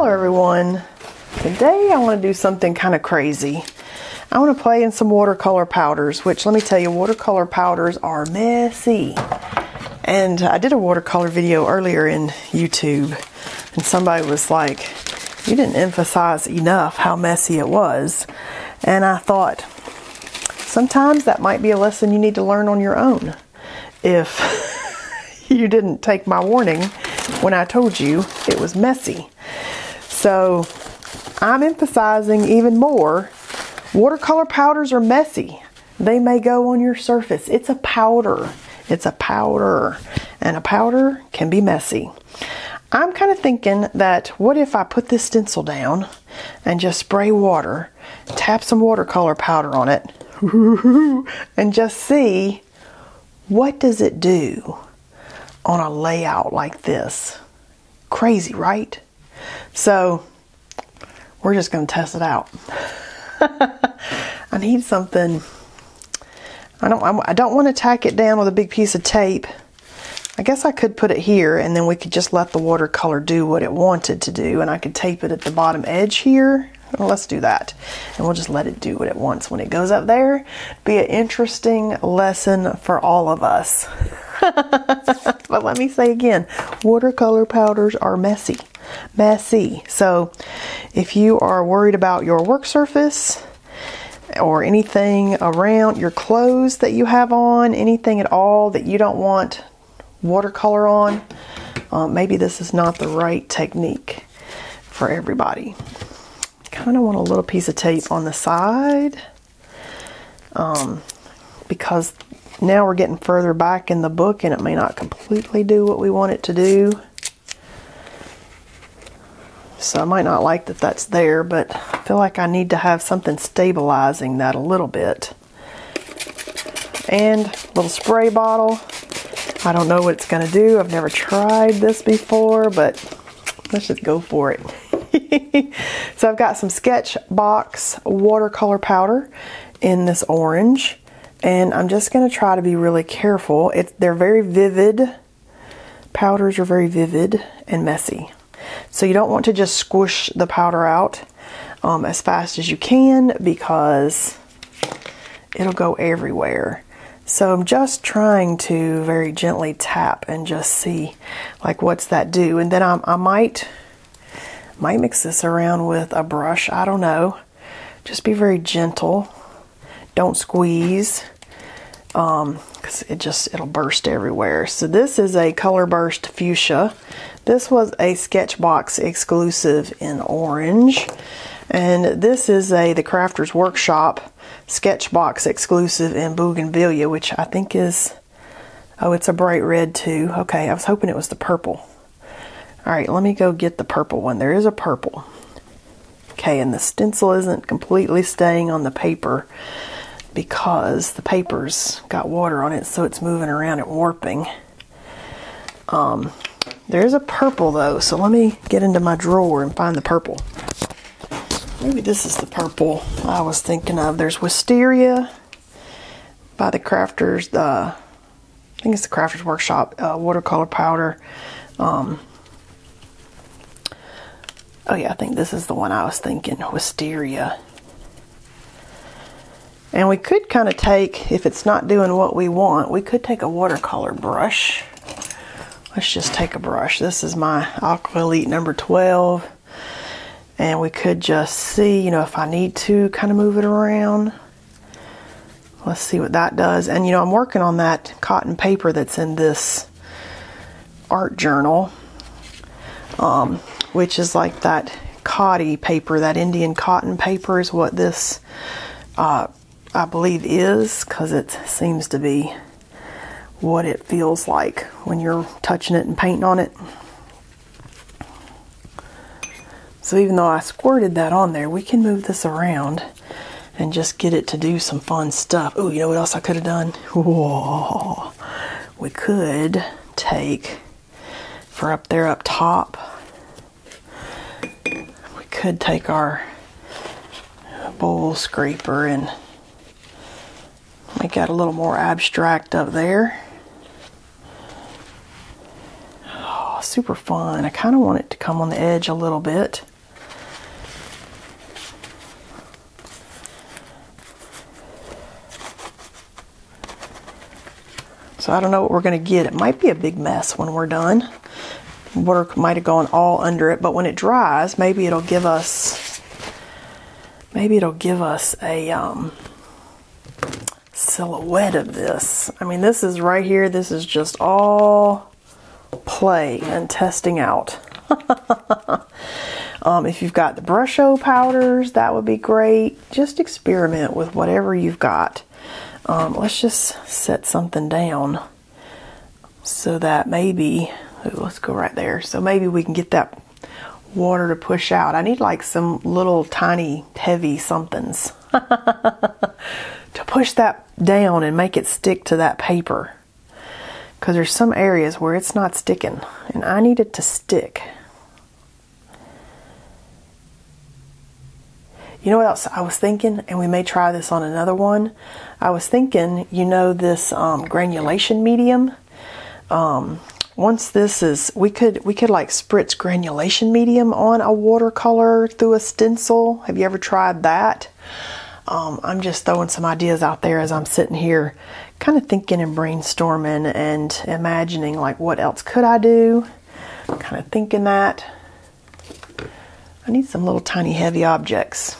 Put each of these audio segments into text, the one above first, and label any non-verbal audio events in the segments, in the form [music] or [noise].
Hello everyone. Today I want to do something kind of crazy. I want to play in some watercolor powders, which let me tell you, watercolor powders are messy. And I did a watercolor video earlier in YouTube, and somebody was like, You didn't emphasize enough how messy it was. And I thought, sometimes that might be a lesson you need to learn on your own. If [laughs] you didn't take my warning when I told you it was messy. So I'm emphasizing even more watercolor powders are messy. They may go on your surface. It's a powder. It's a powder. And a powder can be messy. I'm kind of thinking that what if I put this stencil down and just spray water, tap some watercolor powder on it, [laughs] and just see what does it do on a layout like this. Crazy, right? So we're just going to test it out. [laughs] I need something. I don't. I don't want to tack it down with a big piece of tape. I guess I could put it here and then we could just let the watercolor do what it wanted to do and I could tape it at the bottom edge here. Well, let's do that. And we'll just let it do what it wants when it goes up there. Be an interesting lesson for all of us. [laughs] but let me say again, watercolor powders are messy. Messy. So if you are worried about your work surface or anything around your clothes that you have on, anything at all that you don't want watercolor on, um, maybe this is not the right technique for everybody. Kind of want a little piece of tape on the side um, because now we're getting further back in the book and it may not completely do what we want it to do. So I might not like that that's there, but I feel like I need to have something stabilizing that a little bit. And little spray bottle. I don't know what it's going to do. I've never tried this before, but let's just go for it. [laughs] so I've got some Sketchbox watercolor powder in this orange and I'm just going to try to be really careful. It's, they're very vivid. Powders are very vivid and messy. So you don't want to just squish the powder out um, as fast as you can because it'll go everywhere. So I'm just trying to very gently tap and just see like what's that do. And then I, I might, might mix this around with a brush. I don't know. Just be very gentle don't squeeze um because it just it'll burst everywhere so this is a color burst fuchsia this was a sketchbox exclusive in orange and this is a the crafters workshop sketchbox exclusive in bougainvillea which i think is oh it's a bright red too. Okay i was hoping it was the purple. All right let me go get the purple one. There is a purple. Okay and the stencil isn't completely staying on the paper because the paper's got water on it, so it's moving around and warping. Um, there's a purple though, so let me get into my drawer and find the purple. Maybe this is the purple I was thinking of. There's Wisteria by the Crafters, uh, I think it's the Crafters Workshop uh, watercolor powder. Um, oh yeah, I think this is the one I was thinking, Wisteria. And we could kind of take, if it's not doing what we want, we could take a watercolor brush. Let's just take a brush. This is my Aqua Elite number 12. And we could just see, you know, if I need to kind of move it around. Let's see what that does. And, you know, I'm working on that cotton paper that's in this art journal, um, which is like that khadi paper, that Indian cotton paper is what this uh, I believe is because it seems to be what it feels like when you're touching it and painting on it. So even though I squirted that on there, we can move this around and just get it to do some fun stuff. Oh, you know what else I could have done? Whoa. We could take, for up there up top, we could take our bowl scraper and Make that a little more abstract up there. super fun. I kind of want it to come on the edge a little bit. So I don't know what we're going to get. It might be a big mess when we're done. Water might have gone all under it, but when it dries, maybe it'll give us maybe it'll give us a um, silhouette of this. I mean, this is right here. This is just all play and testing out. [laughs] um, if you've got the Brusho powders, that would be great. Just experiment with whatever you've got. Um, let's just set something down so that maybe, ooh, let's go right there. So maybe we can get that water to push out. I need like some little tiny heavy somethings [laughs] to push that down and make it stick to that paper. Because there's some areas where it's not sticking and I need it to stick. You know what else I was thinking, and we may try this on another one. I was thinking, you know, this um, granulation medium. Um, once this is, we could we could like spritz granulation medium on a watercolor through a stencil. Have you ever tried that? Um, I'm just throwing some ideas out there as I'm sitting here, kind of thinking and brainstorming and imagining like what else could I do. Kind of thinking that. I need some little tiny heavy objects.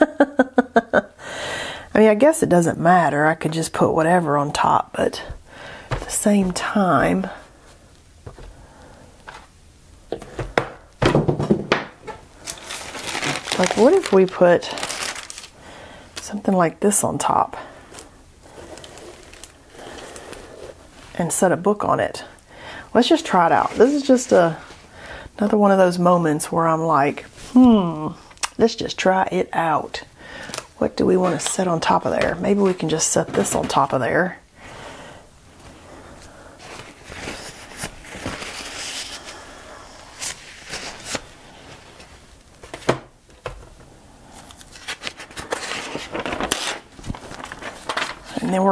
[laughs] I mean, I guess it doesn't matter. I could just put whatever on top, but at the same time, like what if we put something like this on top and set a book on it? Let's just try it out. This is just a another one of those moments where I'm like, hmm, let's just try it out. What do we want to set on top of there? Maybe we can just set this on top of there.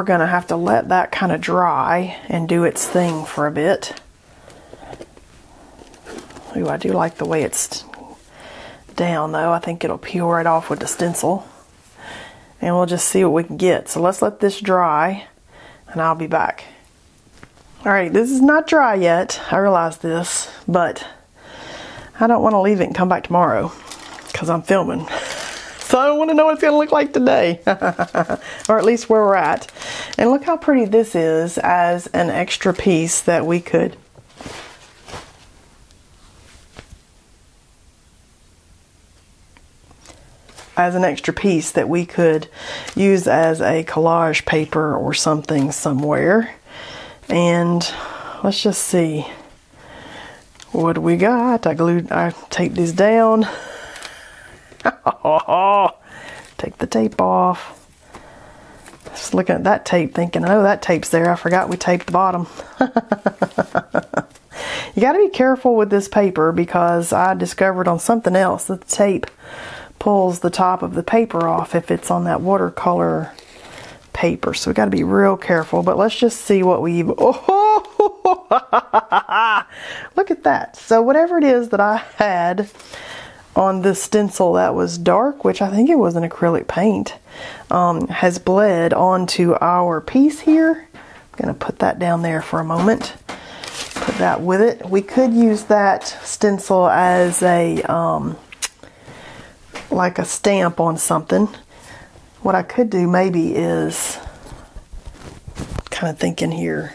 Going to have to let that kind of dry and do its thing for a bit. Ooh, I do like the way it's down though. I think it'll peel right off with the stencil. And we'll just see what we can get. So let's let this dry and I'll be back. Alright, this is not dry yet. I realize this, but I don't want to leave it and come back tomorrow because I'm filming. [laughs] So I want to know what it's going to look like today, [laughs] or at least where we're at. And look how pretty this is as an extra piece that we could as an extra piece that we could use as a collage paper or something somewhere. And let's just see what we got. I glued, I taped these down. [laughs] Take the tape off. Just looking at that tape thinking, oh, that tape's there. I forgot we taped the bottom. [laughs] you got to be careful with this paper because I discovered on something else that the tape pulls the top of the paper off if it's on that watercolor paper. So we got to be real careful. But let's just see what we've... Oh, [laughs] look at that. So whatever it is that I had on this stencil that was dark, which I think it was an acrylic paint, um, has bled onto our piece here. I'm going to put that down there for a moment. Put that with it. We could use that stencil as a um, like a stamp on something. What I could do maybe is kind of thinking here.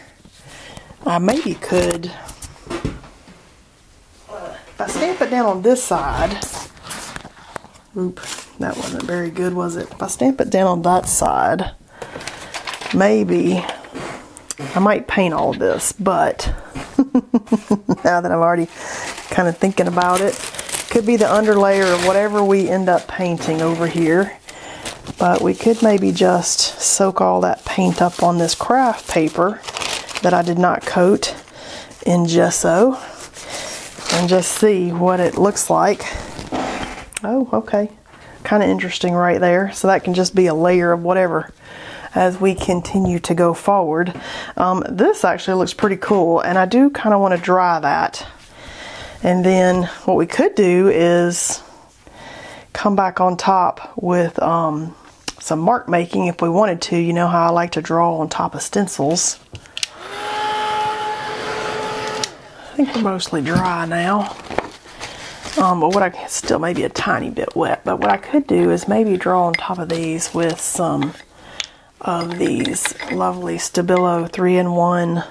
I maybe could, if I stamp it down on this side, oop, that wasn't very good, was it? If I stamp it down on that side, maybe I might paint all this, but [laughs] now that I'm already kind of thinking about it, could be the underlayer of whatever we end up painting over here. But we could maybe just soak all that paint up on this craft paper that I did not coat in gesso and just see what it looks like. Oh, okay. Kind of interesting right there. So that can just be a layer of whatever as we continue to go forward. Um, this actually looks pretty cool and I do kind of want to dry that and then what we could do is come back on top with um, some mark making if we wanted to. You know how I like to draw on top of stencils. I think we're mostly dry now. Um, but what I still maybe a tiny bit wet. But what I could do is maybe draw on top of these with some of these lovely Stabilo 3-in-1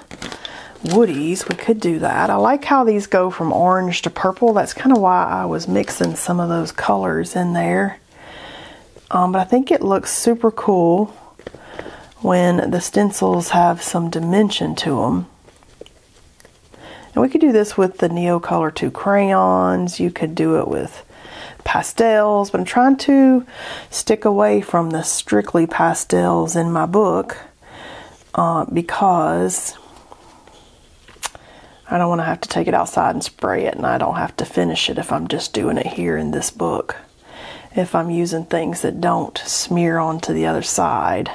woodies. We could do that. I like how these go from orange to purple. That's kind of why I was mixing some of those colors in there. Um, but I think it looks super cool when the stencils have some dimension to them. And we could do this with the Neocolor 2 crayons. You could do it with pastels, but I'm trying to stick away from the strictly pastels in my book uh, because I don't want to have to take it outside and spray it, and I don't have to finish it if I'm just doing it here in this book. If I'm using things that don't smear onto the other side.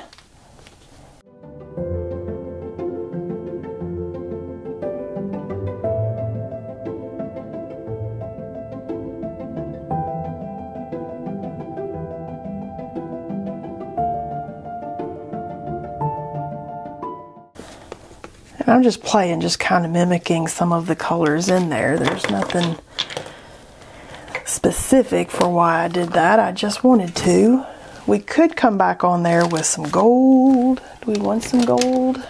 I'm just playing, just kind of mimicking some of the colors in there. There's nothing specific for why I did that. I just wanted to. We could come back on there with some gold. Do we want some gold?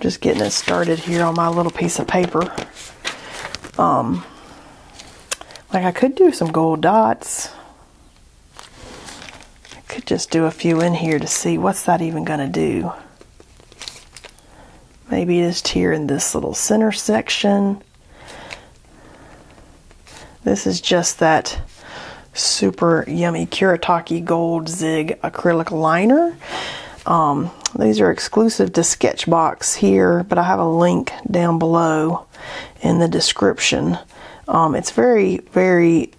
Just getting it started here on my little piece of paper. Um, like I could do some gold dots could just do a few in here to see what's that even going to do. Maybe just here in this little center section. This is just that super yummy Kuretake Gold Zig acrylic liner. Um, these are exclusive to Sketchbox here, but I have a link down below in the description. Um, it's very, very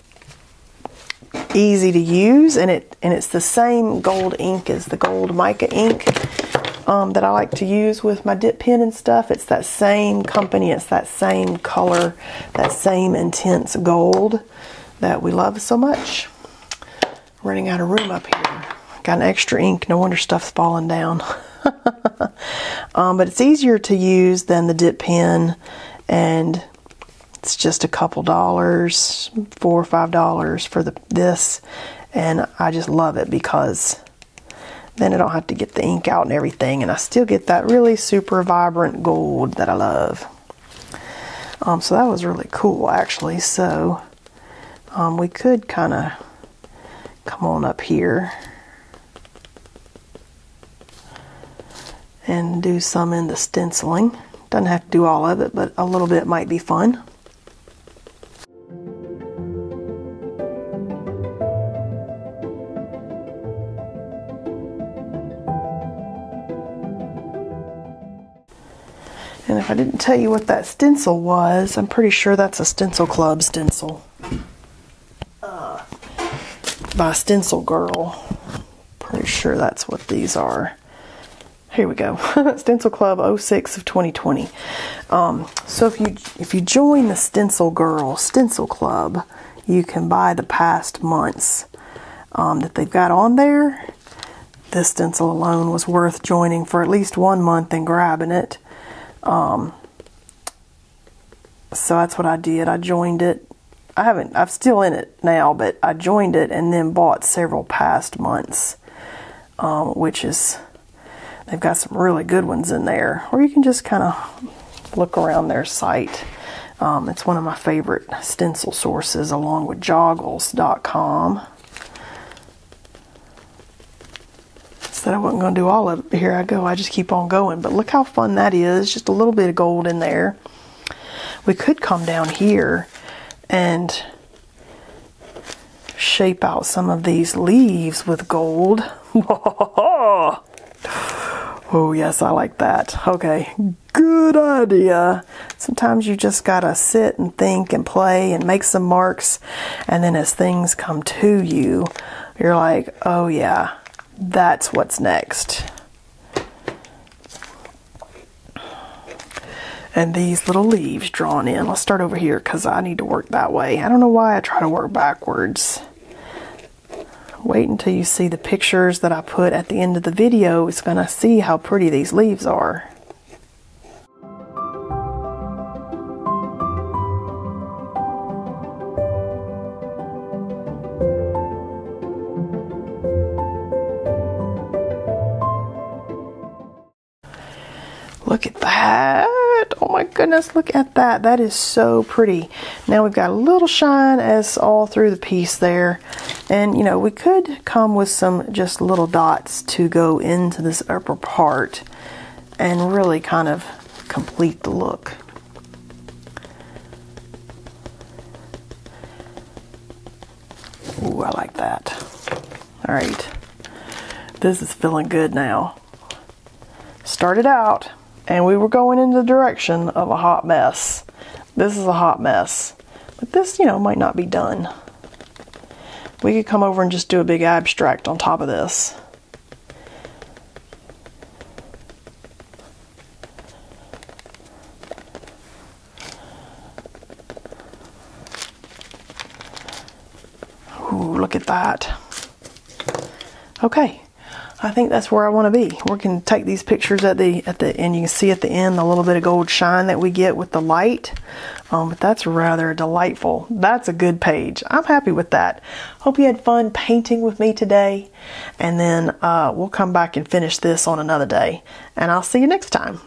easy to use and it and it's the same gold ink as the gold mica ink um, that I like to use with my dip pen and stuff. It's that same company, it's that same color, that same intense gold that we love so much. Running out of room up here. Got an extra ink, no wonder stuff's falling down. [laughs] um, but it's easier to use than the dip pen and it's just a couple dollars, four or five dollars for the this, and I just love it because then I don't have to get the ink out and everything, and I still get that really super vibrant gold that I love. Um, so that was really cool actually. So um, we could kind of come on up here and do some in the stenciling. Doesn't have to do all of it, but a little bit might be fun. And if I didn't tell you what that stencil was, I'm pretty sure that's a Stencil Club stencil. Uh, by Stencil Girl. Pretty sure that's what these are. Here we go. [laughs] Stencil Club 06 of 2020. Um, so if you if you join the Stencil Girl Stencil Club, you can buy the past months um, that they've got on there. This stencil alone was worth joining for at least one month and grabbing it. Um, so that's what I did. I joined it. I haven't, I'm still in it now, but I joined it and then bought several past months, um, which is, they've got some really good ones in there. Or you can just kind of look around their site. Um, it's one of my favorite stencil sources along with joggles.com. Said I wasn't going to do all of it. Here I go. I just keep on going. But look how fun that is. Just a little bit of gold in there. We could come down here and shape out some of these leaves with gold. [laughs] oh, yes, I like that. Okay, good idea. Sometimes you just got to sit and think and play and make some marks. And then as things come to you, you're like, oh, yeah, that's what's next. and these little leaves drawn in. Let's start over here because I need to work that way. I don't know why I try to work backwards. Wait until you see the pictures that I put at the end of the video. It's going to see how pretty these leaves are. That. Oh my goodness, look at that. That is so pretty. Now we've got a little shine as all through the piece there. And you know, we could come with some just little dots to go into this upper part and really kind of complete the look. Ooh, I like that. All right. This is feeling good now. Started out and we were going in the direction of a hot mess. This is a hot mess, but this, you know, might not be done. We could come over and just do a big abstract on top of this. Ooh, look at that. Okay, I think that's where I want to be. We can take these pictures at the at the and you can see at the end the little bit of gold shine that we get with the light. Um, but that's rather delightful. That's a good page. I'm happy with that. Hope you had fun painting with me today. And then uh, we'll come back and finish this on another day. And I'll see you next time.